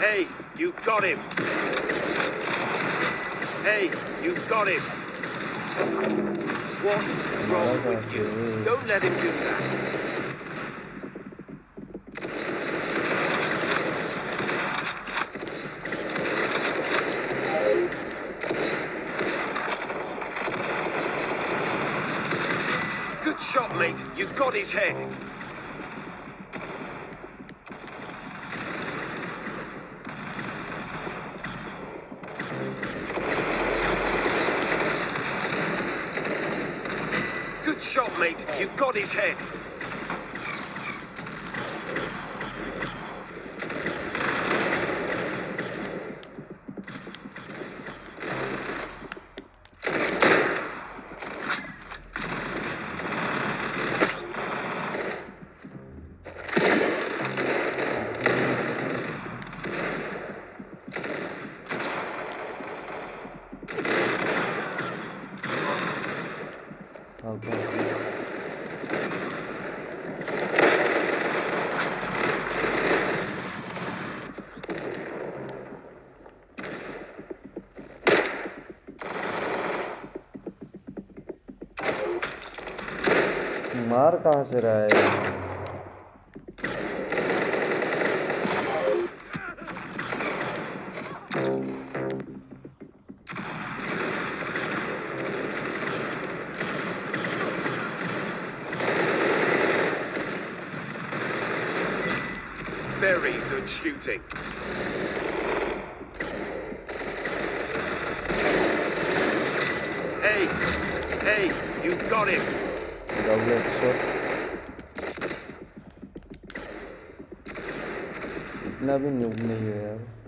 Hey, you got him! Hey, you got him! What's wrong with you? Don't let him do that. Shot, mate. You've got his head. Good shot, mate. You've got his head. मार कहाँ से रहा है? Very good shooting. Hey, hey, you got him. Dobrze, trzy. Never knew me ya.